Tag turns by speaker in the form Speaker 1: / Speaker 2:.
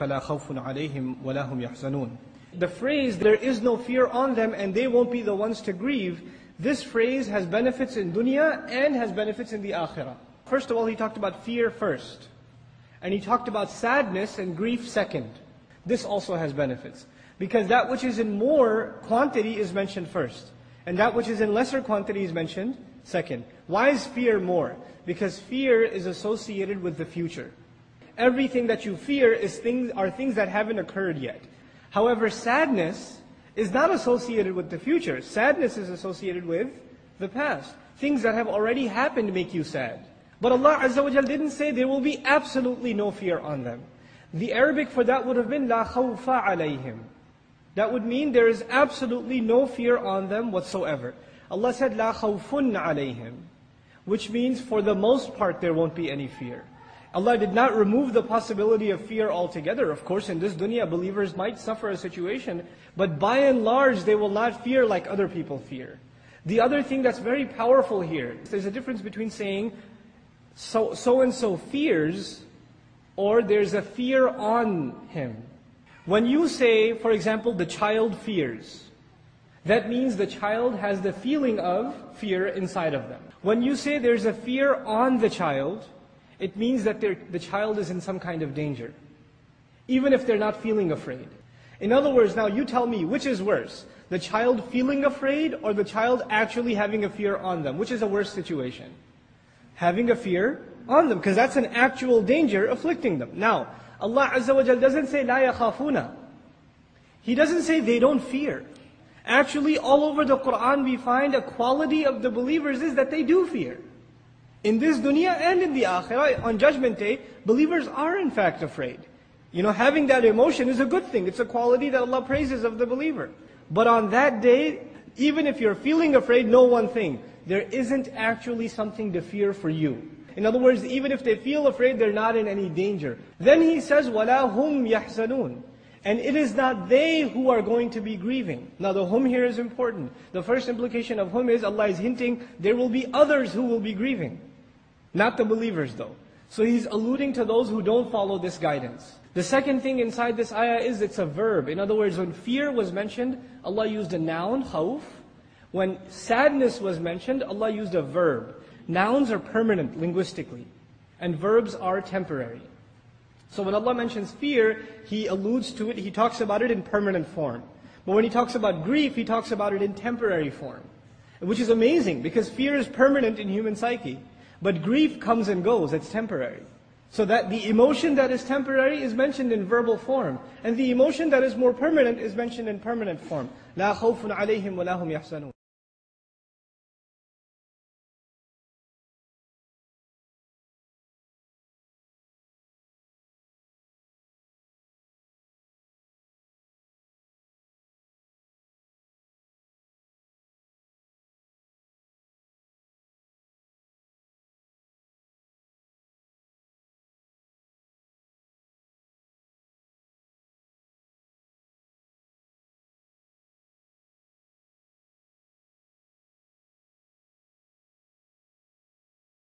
Speaker 1: فَلَا خَوْفٌ عَلَيْهِمْ وَلَا هُمْ يَحْزَنُونَ The phrase, there is no fear on them and they won't be the ones to grieve, this phrase has benefits in dunya and has benefits in the akhirah. First of all, he talked about fear first. And he talked about sadness and grief second. This also has benefits. Because that which is in more quantity is mentioned first. And that which is in lesser quantity is mentioned second. Why is fear more? Because fear is associated with the future. everything that you fear is things, are things that haven't occurred yet. However, sadness is not associated with the future. Sadness is associated with the past. Things that have already happened make you sad. But Allah Azza wa didn't say there will be absolutely no fear on them. The Arabic for that would have been la khawfa alayhim. That would mean there is absolutely no fear on them whatsoever. Allah said la khawfun alayhim, which means for the most part there won't be any fear. Allah did not remove the possibility of fear altogether. Of course, in this dunya, believers might suffer a situation, but by and large, they will not fear like other people fear. The other thing that's very powerful here, there's a difference between saying, so, so and so fears, or there's a fear on him. When you say, for example, the child fears, that means the child has the feeling of fear inside of them. When you say there's a fear on the child, it means that the child is in some kind of danger, even if they're not feeling afraid. In other words, now you tell me, which is worse? The child feeling afraid or the child actually having a fear on them? Which is a worse situation? Having a fear on them, because that's an actual danger afflicting them. Now, Allah Azza wa doesn't say, la yakhafuna. He doesn't say they don't fear. Actually, all over the Quran we find a quality of the believers is that they do fear. In this dunya and in the akhirah, on judgment day, believers are in fact afraid. You know, having that emotion is a good thing. It's a quality that Allah praises of the believer. But on that day, even if you're feeling afraid, know one thing. There isn't actually something to fear for you. In other words, even if they feel afraid, they're not in any danger. Then he says, وَلَا هُمْ يَحْزَنُونَ and it is not they who are going to be grieving. Now the hum here is important. The first implication of hum is Allah is hinting there will be others who will be grieving. Not the believers though. So he's alluding to those who don't follow this guidance. The second thing inside this ayah is it's a verb. In other words, when fear was mentioned, Allah used a noun, khawf. When sadness was mentioned, Allah used a verb. Nouns are permanent linguistically, and verbs are temporary. So when Allah mentions fear, He alludes to it, He talks about it in permanent form. But when He talks about grief, He talks about it in temporary form. Which is amazing, because fear is permanent in human psyche. But grief comes and goes, it's temporary. So that the emotion that is temporary is mentioned in verbal form. And the emotion that is more permanent is mentioned in permanent form. لَا خَوْفٌ عَلَيْهِمْ وَلَا هُمْ يَحْزَنُونَ